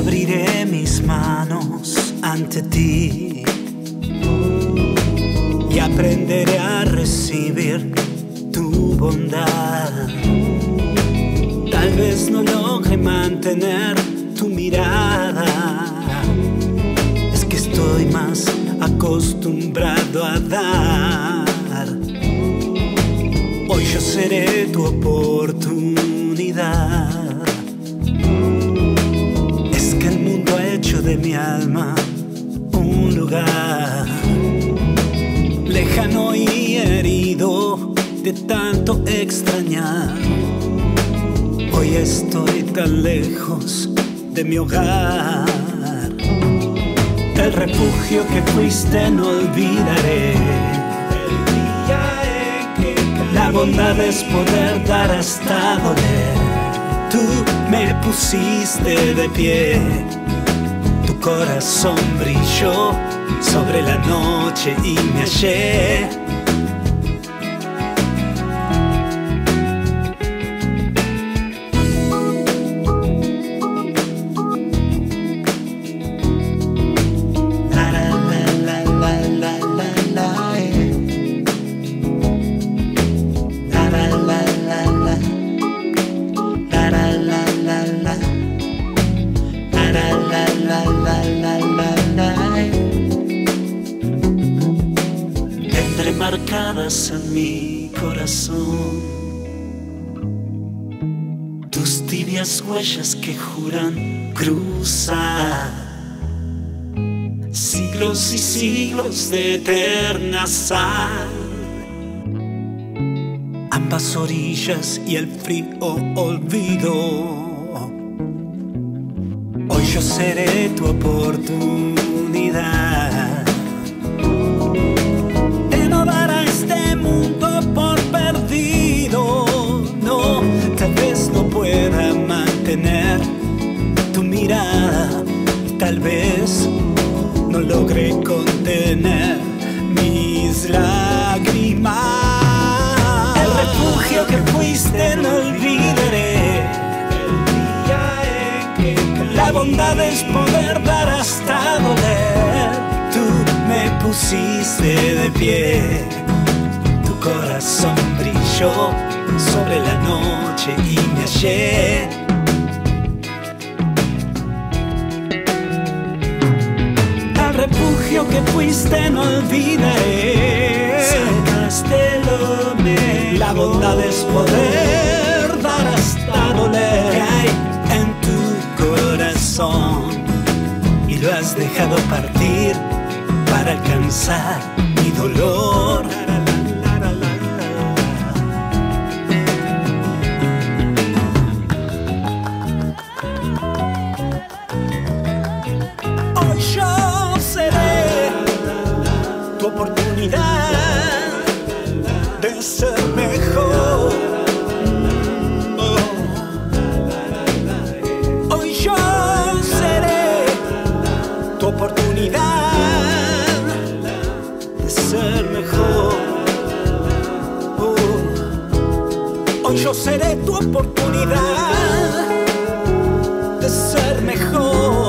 abriré mis manos ante ti y aprenderé a recibir tu bondad. Tal vez no logre mantener tu mirada, es que estoy más acostumbrado a dar. Hoy yo seré tu oportunidad. De mi alma un lugar lejano y herido de tanto extrañar. Hoy estoy tan lejos de mi hogar. El refugio que fuiste no olvidaré. La bondad es poder dar hasta doler. Tú me pusiste de pie. Corazón brilló sobre la noche y me hallé. En mi corazón tus tibias huellas que juran cruzar siglos y siglos de eterna sal. Ambas orillas y el frío olvido. Hoy yo seré tu oportunidad mirada, tal vez no logré contener mis lágrimas. El refugio que fuiste no olvidaré. La bondad es poder dar hasta doler. Tú me pusiste de pie. Tu corazón brilló sobre la noche y me hallé. Fuiste no olvidaré. Sacaste lo mejor. La bondad es poder dar hasta doler. Que hay en tu corazón y lo has dejado partir para alcanzar mi dolor. de ser mejor. Hoy yo seré tu oportunidad de ser mejor. Hoy yo seré tu oportunidad de ser mejor.